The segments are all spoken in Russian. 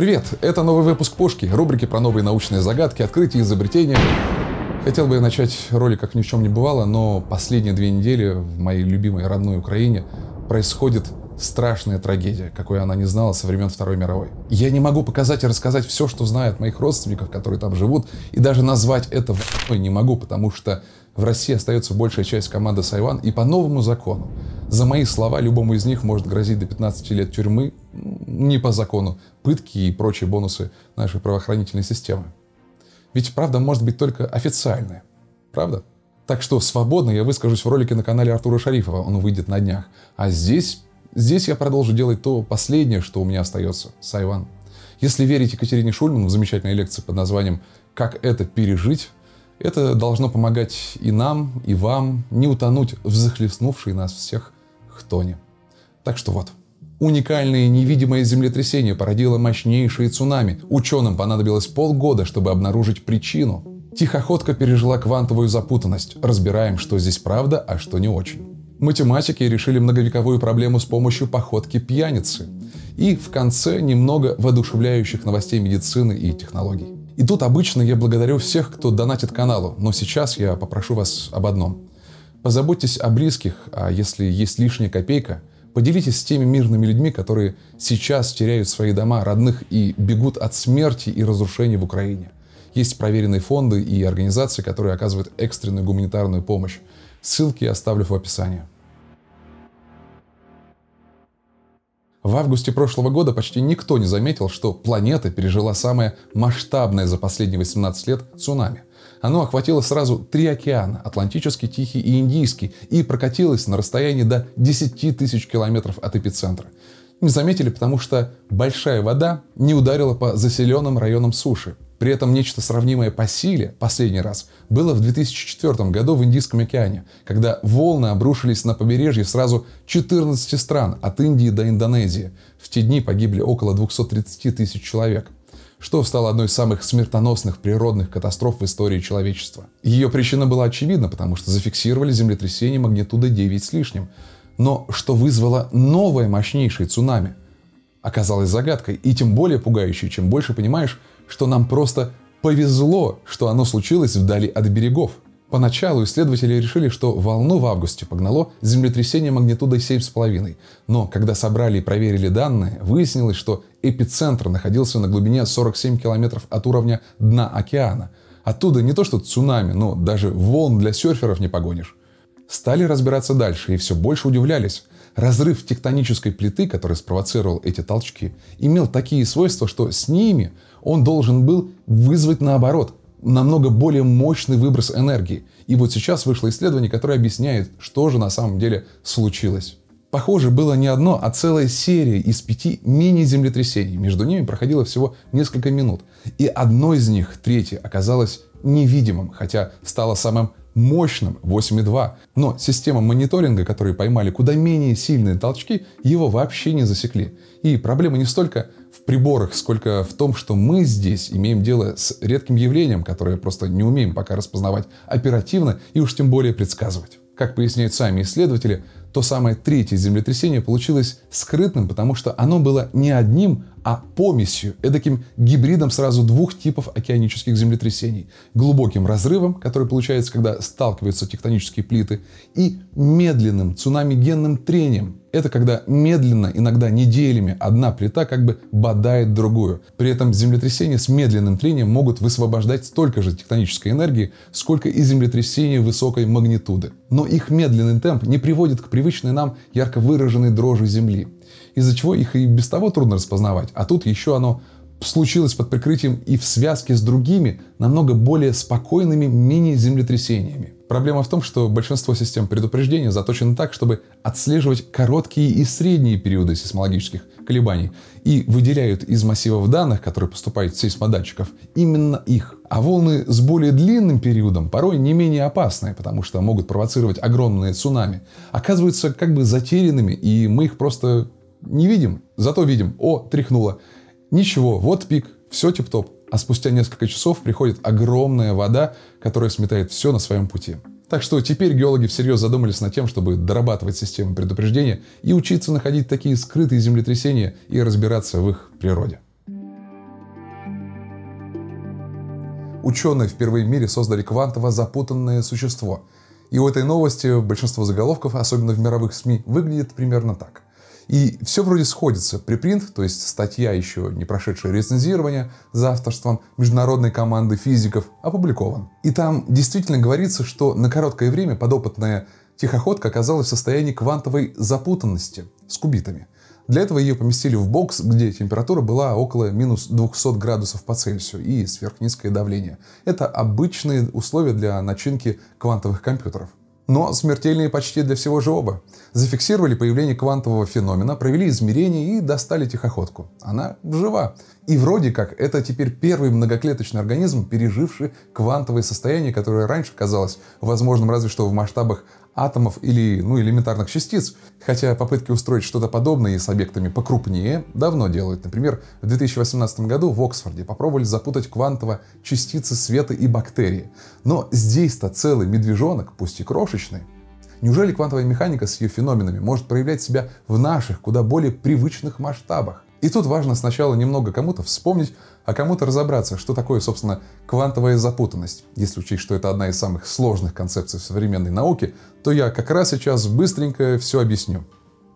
Привет, это новый выпуск Пушки, рубрики про новые научные загадки, открытия, изобретения. Хотел бы я начать ролик, как ни в чем не бывало, но последние две недели в моей любимой родной Украине происходит страшная трагедия, какой она не знала со времен Второй мировой. Я не могу показать и рассказать все, что знают моих родственников, которые там живут, и даже назвать это войной не могу, потому что в России остается большая часть команды Сайван, и по новому закону за мои слова любому из них может грозить до 15 лет тюрьмы, не по закону, пытки и прочие бонусы нашей правоохранительной системы. Ведь правда может быть только официальная. Правда? Так что свободно я выскажусь в ролике на канале Артура Шарифова, он выйдет на днях. А здесь Здесь я продолжу делать то последнее, что у меня остается – Сайван. Если верить Екатерине Шульман в замечательной лекции под названием «Как это пережить», это должно помогать и нам, и вам не утонуть в захлестнувшей нас всех хтоне. Так что вот. Уникальное невидимое землетрясение породило мощнейшие цунами. Ученым понадобилось полгода, чтобы обнаружить причину. Тихоходка пережила квантовую запутанность. Разбираем, что здесь правда, а что не очень. Математики решили многовековую проблему с помощью походки пьяницы. И в конце немного воодушевляющих новостей медицины и технологий. И тут обычно я благодарю всех, кто донатит каналу, но сейчас я попрошу вас об одном. Позаботьтесь о близких, а если есть лишняя копейка, поделитесь с теми мирными людьми, которые сейчас теряют свои дома, родных и бегут от смерти и разрушений в Украине. Есть проверенные фонды и организации, которые оказывают экстренную гуманитарную помощь. Ссылки я оставлю в описании. В августе прошлого года почти никто не заметил, что планета пережила самое масштабное за последние 18 лет цунами. Оно охватило сразу три океана – Атлантический, Тихий и Индийский – и прокатилось на расстоянии до 10 тысяч километров от эпицентра. Не заметили, потому что большая вода не ударила по заселенным районам суши. При этом нечто сравнимое по силе последний раз было в 2004 году в Индийском океане, когда волны обрушились на побережье сразу 14 стран, от Индии до Индонезии. В те дни погибли около 230 тысяч человек что стало одной из самых смертоносных природных катастроф в истории человечества. Ее причина была очевидна, потому что зафиксировали землетрясение магнитудой 9 с лишним. Но что вызвало новое мощнейшее цунами, оказалось загадкой, и тем более пугающей, чем больше понимаешь, что нам просто повезло, что оно случилось вдали от берегов. Поначалу исследователи решили, что волну в августе погнало землетрясение магнитудой 7,5. Но когда собрали и проверили данные, выяснилось, что эпицентр находился на глубине 47 километров от уровня дна океана. Оттуда не то что цунами, но даже волн для серферов не погонишь. Стали разбираться дальше и все больше удивлялись. Разрыв тектонической плиты, который спровоцировал эти толчки, имел такие свойства, что с ними он должен был вызвать наоборот намного более мощный выброс энергии. И вот сейчас вышло исследование, которое объясняет, что же на самом деле случилось. Похоже, было не одно, а целая серия из пяти мини-землетрясений. Между ними проходило всего несколько минут. И одно из них, третье, оказалось невидимым, хотя стало самым мощным 8,2. Но система мониторинга, которые поймали куда менее сильные толчки, его вообще не засекли. И проблема не столько в приборах, сколько в том, что мы здесь имеем дело с редким явлением, которое просто не умеем пока распознавать оперативно и уж тем более предсказывать. Как поясняют сами исследователи, то самое третье землетрясение получилось скрытным, потому что оно было не одним, а помесью, эдаким гибридом сразу двух типов океанических землетрясений. Глубоким разрывом, который получается, когда сталкиваются тектонические плиты, и медленным цунами-генным трением. Это когда медленно, иногда неделями, одна плита как бы бодает другую. При этом землетрясения с медленным трением могут высвобождать столько же тектонической энергии, сколько и землетрясения высокой магнитуды. Но их медленный темп не приводит к привычной нам ярко выраженной дрожи Земли из-за чего их и без того трудно распознавать. А тут еще оно случилось под прикрытием и в связке с другими, намного более спокойными мини-землетрясениями. Проблема в том, что большинство систем предупреждения заточены так, чтобы отслеживать короткие и средние периоды сейсмологических колебаний и выделяют из массивов данных, которые поступают с сейсмодатчиков, именно их. А волны с более длинным периодом порой не менее опасные, потому что могут провоцировать огромные цунами, оказываются как бы затерянными, и мы их просто не видим, зато видим. О, тряхнуло. Ничего, вот пик, все тип-топ. А спустя несколько часов приходит огромная вода, которая сметает все на своем пути. Так что теперь геологи всерьез задумались над тем, чтобы дорабатывать системы предупреждения и учиться находить такие скрытые землетрясения и разбираться в их природе. Ученые впервые в мире создали квантово запутанное существо. И у этой новости большинство заголовков, особенно в мировых СМИ, выглядит примерно так. И все вроде сходится. Припринт, то есть статья, еще не прошедшая рецензирование, за авторством международной команды физиков, опубликован. И там действительно говорится, что на короткое время подопытная тихоходка оказалась в состоянии квантовой запутанности с кубитами – для этого ее поместили в бокс, где температура была около минус 200 градусов по Цельсию и сверхнизкое давление. Это обычные условия для начинки квантовых компьютеров но смертельные почти для всего живого. Зафиксировали появление квантового феномена, провели измерения и достали тихоходку. Она жива. И вроде как это теперь первый многоклеточный организм, переживший квантовое состояние, которое раньше казалось возможным разве что в масштабах атомов или ну, элементарных частиц, хотя попытки устроить что-то подобное с объектами покрупнее давно делают. Например, в 2018 году в Оксфорде попробовали запутать квантово частицы света и бактерии. Но здесь-то целый медвежонок, пусть и крошечный. Неужели квантовая механика с ее феноменами может проявлять себя в наших, куда более привычных масштабах? И тут важно сначала немного кому-то вспомнить, а кому-то разобраться, что такое, собственно, квантовая запутанность. Если учесть, что это одна из самых сложных концепций в современной науке, то я как раз сейчас быстренько все объясню.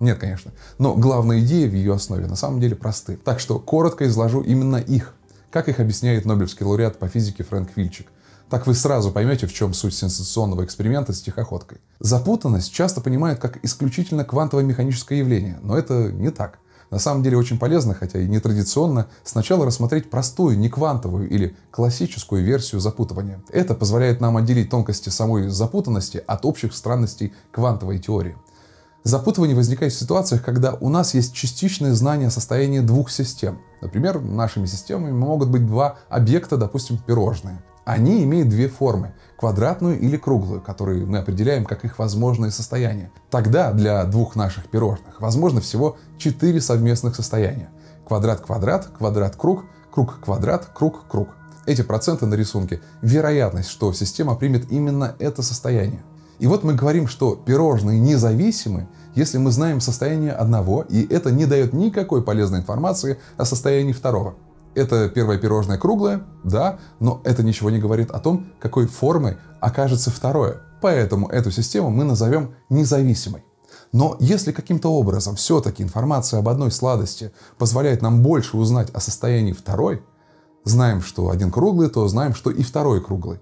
Нет, конечно. Но главная идея в ее основе на самом деле просты. Так что коротко изложу именно их. Как их объясняет Нобелевский лауреат по физике Фрэнк Вильчик. Так вы сразу поймете, в чем суть сенсационного эксперимента с тихоходкой. Запутанность часто понимают как исключительно квантово-механическое явление, но это не так. На самом деле очень полезно, хотя и нетрадиционно, сначала рассмотреть простую, не квантовую или классическую версию запутывания. Это позволяет нам отделить тонкости самой запутанности от общих странностей квантовой теории. Запутывание возникает в ситуациях, когда у нас есть частичное знание состояния двух систем. Например, нашими системами могут быть два объекта, допустим, пирожные. Они имеют две формы – квадратную или круглую, которые мы определяем как их возможные состояния. Тогда для двух наших пирожных возможно всего четыре совместных состояния. Квадрат-квадрат, квадрат-круг, круг-квадрат, круг-круг. Эти проценты на рисунке – вероятность, что система примет именно это состояние. И вот мы говорим, что пирожные независимы, если мы знаем состояние одного, и это не дает никакой полезной информации о состоянии второго. Это первое пирожное круглое, да, но это ничего не говорит о том, какой формой окажется второе. Поэтому эту систему мы назовем независимой. Но если каким-то образом все-таки информация об одной сладости позволяет нам больше узнать о состоянии второй, знаем, что один круглый, то знаем, что и второй круглый.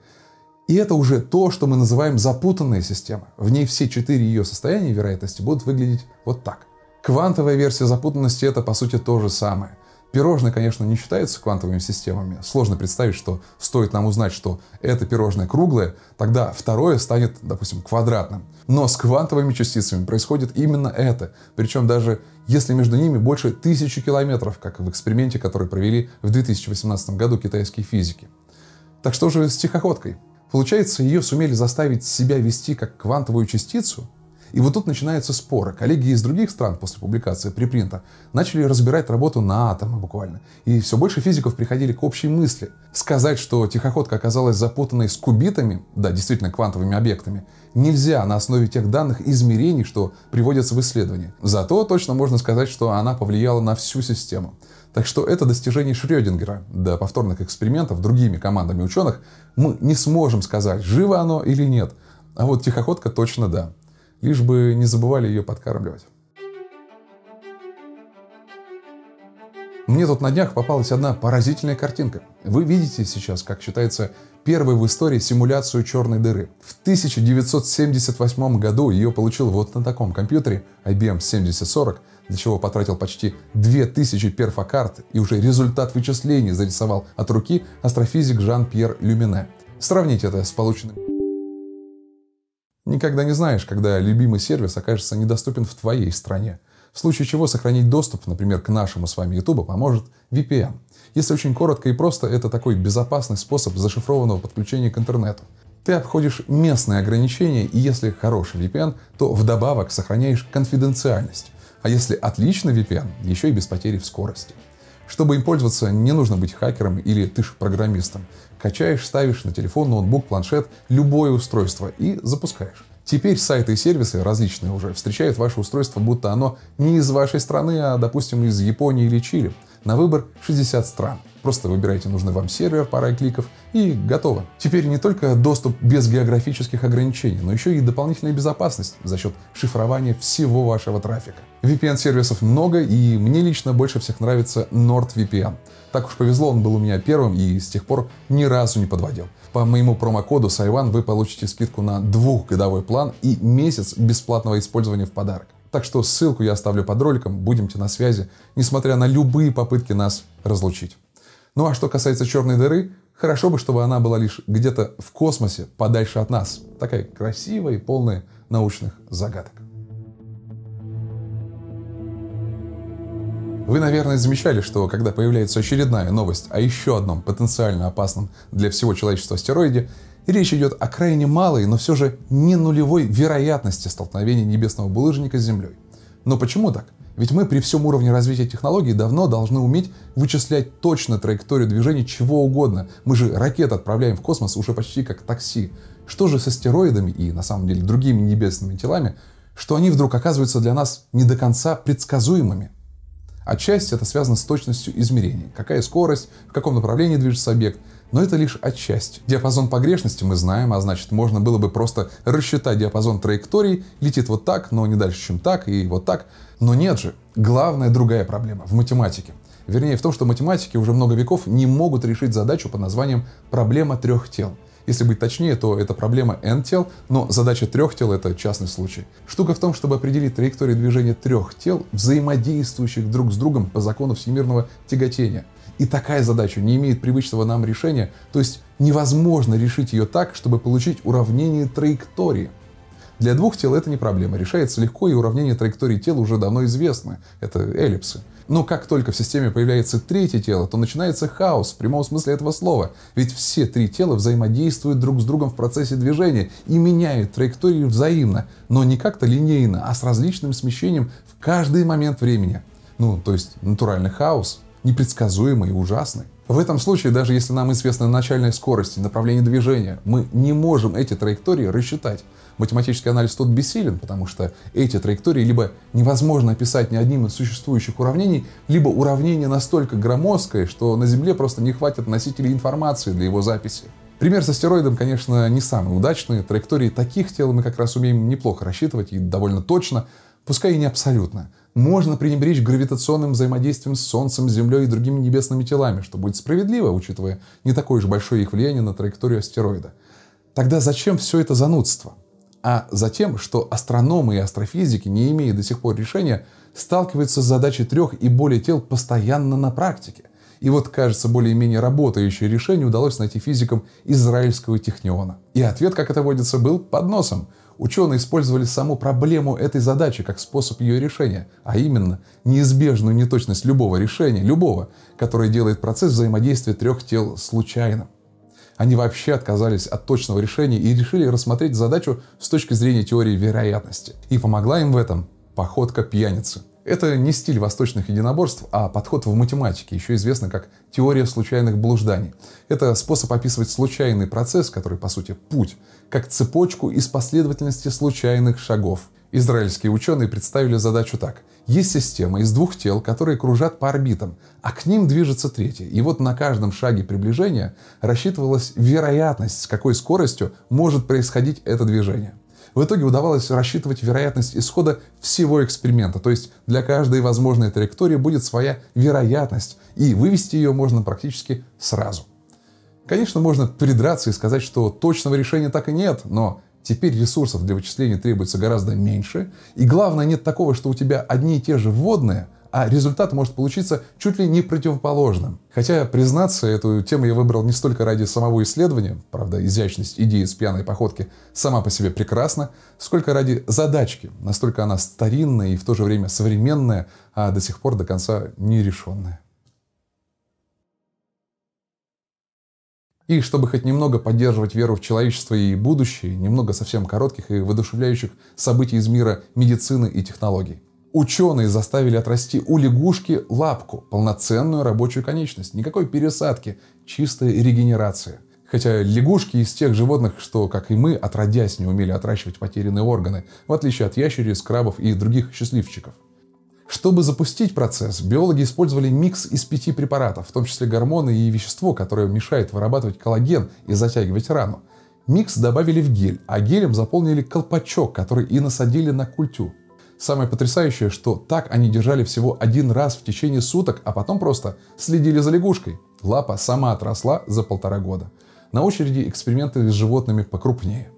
И это уже то, что мы называем запутанная система. В ней все четыре ее состояния вероятности будут выглядеть вот так. Квантовая версия запутанности это по сути то же самое. Пирожные, конечно, не считаются квантовыми системами. Сложно представить, что стоит нам узнать, что это пирожное круглое, тогда второе станет, допустим, квадратным. Но с квантовыми частицами происходит именно это. Причем даже если между ними больше тысячи километров, как в эксперименте, который провели в 2018 году китайские физики. Так что же с тихоходкой? Получается, ее сумели заставить себя вести как квантовую частицу – и вот тут начинаются споры. Коллеги из других стран после публикации припринта начали разбирать работу на атомы буквально. И все больше физиков приходили к общей мысли. Сказать, что тихоходка оказалась запутанной с кубитами, да, действительно квантовыми объектами, нельзя на основе тех данных измерений, что приводятся в исследовании. Зато точно можно сказать, что она повлияла на всю систему. Так что это достижение Шрёдингера. До повторных экспериментов другими командами ученых мы не сможем сказать, живо оно или нет. А вот тихоходка точно да лишь бы не забывали ее подкармливать. Мне тут на днях попалась одна поразительная картинка. Вы видите сейчас, как считается, первой в истории симуляцию черной дыры. В 1978 году ее получил вот на таком компьютере IBM 7040, для чего потратил почти 2000 перфокарт и уже результат вычислений зарисовал от руки астрофизик Жан-Пьер Люмине. Сравните это с полученным Никогда не знаешь, когда любимый сервис окажется недоступен в твоей стране. В случае чего сохранить доступ, например, к нашему с вами YouTube поможет VPN. Если очень коротко и просто, это такой безопасный способ зашифрованного подключения к интернету. Ты обходишь местные ограничения, и если хороший VPN, то вдобавок сохраняешь конфиденциальность. А если отличный VPN, еще и без потери в скорости. Чтобы им пользоваться, не нужно быть хакером или ты программистом. Качаешь, ставишь на телефон, ноутбук, планшет, любое устройство и запускаешь. Теперь сайты и сервисы различные уже встречают ваше устройство, будто оно не из вашей страны, а, допустим, из Японии или Чили. На выбор 60 стран. Просто выбираете нужный вам сервер парой кликов и готово. Теперь не только доступ без географических ограничений, но еще и дополнительная безопасность за счет шифрования всего вашего трафика. VPN-сервисов много, и мне лично больше всех нравится NordVPN. Так уж повезло, он был у меня первым и с тех пор ни разу не подводил. По моему промокоду Сайван вы получите скидку на двухгодовой план и месяц бесплатного использования в подарок. Так что ссылку я оставлю под роликом, будемте на связи, несмотря на любые попытки нас разлучить. Ну а что касается черной дыры, хорошо бы, чтобы она была лишь где-то в космосе, подальше от нас. Такая красивая и полная научных загадок. Вы, наверное, замечали, что когда появляется очередная новость о еще одном потенциально опасном для всего человечества астероиде, речь идет о крайне малой, но все же не нулевой вероятности столкновения небесного булыжника с Землей. Но почему так? Ведь мы при всем уровне развития технологий давно должны уметь вычислять точно траекторию движения чего угодно. Мы же ракеты отправляем в космос уже почти как такси. Что же с астероидами и, на самом деле, другими небесными телами, что они вдруг оказываются для нас не до конца предсказуемыми? Отчасти это связано с точностью измерений. Какая скорость, в каком направлении движется объект. Но это лишь отчасти. Диапазон погрешности мы знаем, а значит можно было бы просто рассчитать диапазон траекторий, летит вот так, но не дальше, чем так, и вот так. Но нет же. Главная другая проблема в математике. Вернее, в том, что математики уже много веков не могут решить задачу под названием «проблема трех тел». Если быть точнее, то это проблема n-тел, но задача трех тел — это частный случай. Штука в том, чтобы определить траекторию движения трех тел, взаимодействующих друг с другом по закону всемирного тяготения. И такая задача не имеет привычного нам решения, то есть невозможно решить ее так, чтобы получить уравнение траектории. Для двух тел это не проблема, решается легко, и уравнение траектории тела уже давно известно. Это эллипсы. Но как только в системе появляется третье тело, то начинается хаос в прямом смысле этого слова. Ведь все три тела взаимодействуют друг с другом в процессе движения и меняют траекторию взаимно, но не как-то линейно, а с различным смещением в каждый момент времени. Ну, то есть натуральный хаос, непредсказуемый и ужасный. В этом случае, даже если нам известна начальная скорость и направление движения, мы не можем эти траектории рассчитать математический анализ тут бессилен, потому что эти траектории либо невозможно описать ни одним из существующих уравнений, либо уравнение настолько громоздкое, что на Земле просто не хватит носителей информации для его записи. Пример с астероидом, конечно, не самый удачный. Траектории таких тел мы как раз умеем неплохо рассчитывать и довольно точно, пускай и не абсолютно. Можно пренебречь гравитационным взаимодействием с Солнцем, Землей и другими небесными телами, что будет справедливо, учитывая не такое уж большое их влияние на траекторию астероида. Тогда зачем все это занудство? а затем, что астрономы и астрофизики, не имея до сих пор решения, сталкиваются с задачей трех и более тел постоянно на практике. И вот, кажется, более-менее работающее решение удалось найти физикам израильского техниона. И ответ, как это водится, был под носом. Ученые использовали саму проблему этой задачи как способ ее решения, а именно неизбежную неточность любого решения, любого, которое делает процесс взаимодействия трех тел случайным. Они вообще отказались от точного решения и решили рассмотреть задачу с точки зрения теории вероятности. И помогла им в этом походка пьяницы. Это не стиль восточных единоборств, а подход в математике, еще известно как теория случайных блужданий. Это способ описывать случайный процесс, который по сути путь, как цепочку из последовательности случайных шагов. Израильские ученые представили задачу так. Есть система из двух тел, которые кружат по орбитам, а к ним движется третье. И вот на каждом шаге приближения рассчитывалась вероятность, с какой скоростью может происходить это движение. В итоге удавалось рассчитывать вероятность исхода всего эксперимента, то есть для каждой возможной траектории будет своя вероятность, и вывести ее можно практически сразу. Конечно, можно придраться и сказать, что точного решения так и нет, но Теперь ресурсов для вычисления требуется гораздо меньше. И главное, нет такого, что у тебя одни и те же вводные, а результат может получиться чуть ли не противоположным. Хотя, признаться, эту тему я выбрал не столько ради самого исследования, правда, изящность идеи с пьяной походки сама по себе прекрасна, сколько ради задачки. Настолько она старинная и в то же время современная, а до сих пор до конца нерешенная. И чтобы хоть немного поддерживать веру в человечество и будущее, немного совсем коротких и воодушевляющих событий из мира медицины и технологий. Ученые заставили отрасти у лягушки лапку, полноценную рабочую конечность. Никакой пересадки, чистая регенерация. Хотя лягушки из тех животных, что, как и мы, отродясь не умели отращивать потерянные органы, в отличие от ящериц, крабов и других счастливчиков. Чтобы запустить процесс, биологи использовали микс из пяти препаратов, в том числе гормоны и вещество, которое мешает вырабатывать коллаген и затягивать рану. Микс добавили в гель, а гелем заполнили колпачок, который и насадили на культю. Самое потрясающее, что так они держали всего один раз в течение суток, а потом просто следили за лягушкой. Лапа сама отросла за полтора года. На очереди эксперименты с животными покрупнее.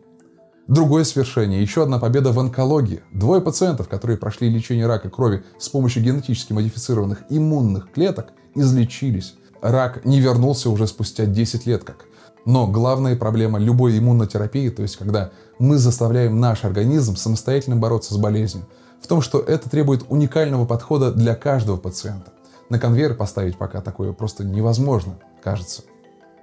Другое свершение, еще одна победа в онкологии. Двое пациентов, которые прошли лечение рака крови с помощью генетически модифицированных иммунных клеток, излечились. Рак не вернулся уже спустя 10 лет как. Но главная проблема любой иммунотерапии, то есть когда мы заставляем наш организм самостоятельно бороться с болезнью, в том, что это требует уникального подхода для каждого пациента. На конвейер поставить пока такое просто невозможно, кажется.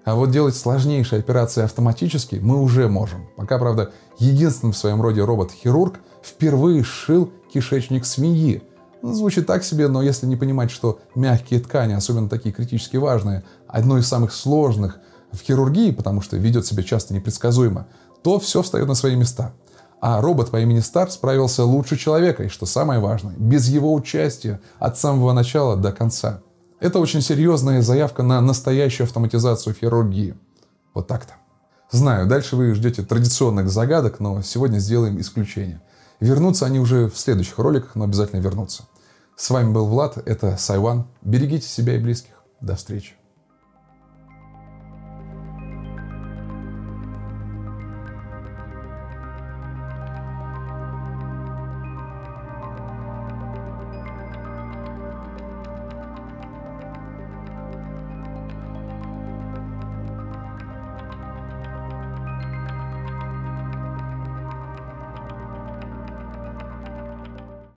А вот делать сложнейшие операции автоматически мы уже можем. Пока, правда, единственный в своем роде робот-хирург впервые сшил кишечник свиньи. Звучит так себе, но если не понимать, что мягкие ткани, особенно такие критически важные, одно из самых сложных в хирургии, потому что ведет себя часто непредсказуемо, то все встает на свои места. А робот по имени Стар справился лучше человека, и что самое важное, без его участия от самого начала до конца. Это очень серьезная заявка на настоящую автоматизацию хирургии. Вот так-то. Знаю, дальше вы ждете традиционных загадок, но сегодня сделаем исключение. Вернутся они уже в следующих роликах, но обязательно вернутся. С вами был Влад, это Сайван. Берегите себя и близких. До встречи.